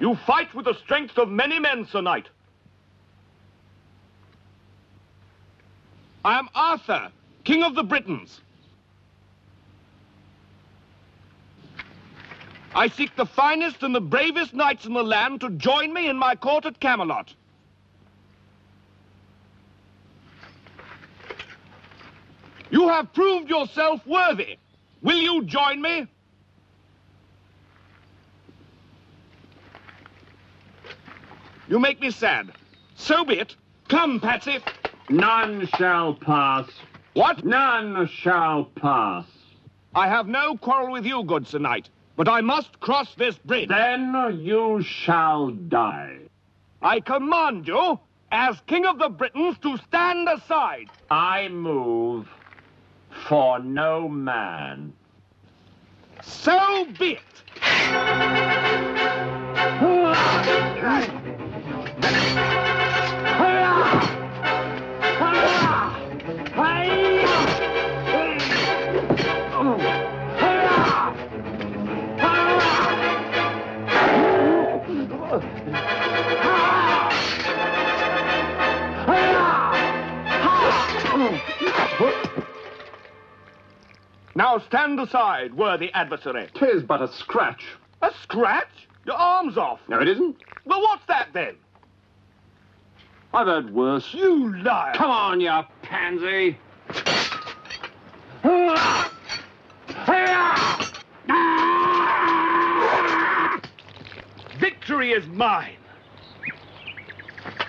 You fight with the strength of many men, Sir Knight. I am Arthur, King of the Britons. I seek the finest and the bravest knights in the land to join me in my court at Camelot. You have proved yourself worthy. Will you join me? You make me sad. So be it. Come, Patsy. None shall pass. What? None shall pass. I have no quarrel with you, good Sir Knight, but I must cross this bridge. Then you shall die. I command you, as King of the Britons, to stand aside. I move for no man. So be it. Now stand aside, worthy adversary. Tis but a scratch. A scratch? Your arm's off. No, it isn't. Well, what's that then? I've heard worse. You liar. Come on, you pansy. Victory is mine.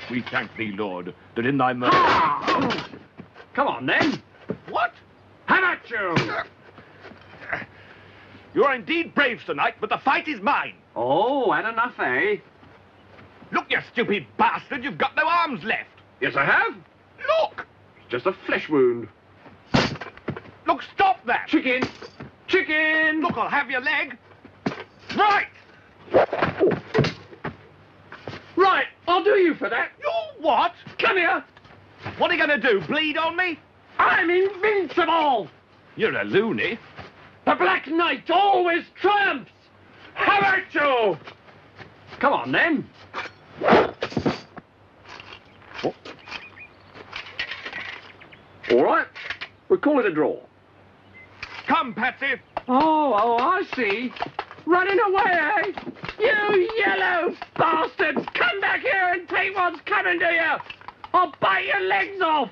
We thank thee, Lord, that in thy mercy... Come on, then. What? How about you? You are indeed brave, Sir Knight, but the fight is mine. Oh, had enough, eh? Look, you stupid bastard, you've got no arms left. Yes, I have. Look! Just a flesh wound. Look, stop that! Chicken! Chicken! Look, I'll have your leg. Right! Right, I'll do you for that. You what? Come here. What are you going to do, bleed on me? I'm invincible. You're a loony. The Black Knight always triumphs. How about you? Come on, then. All right. We'll call it a draw. Come, Patsy. Oh, oh, I see. Running away, eh? You yellow bastards! Come back here and take what's coming to you! I'll bite your legs off!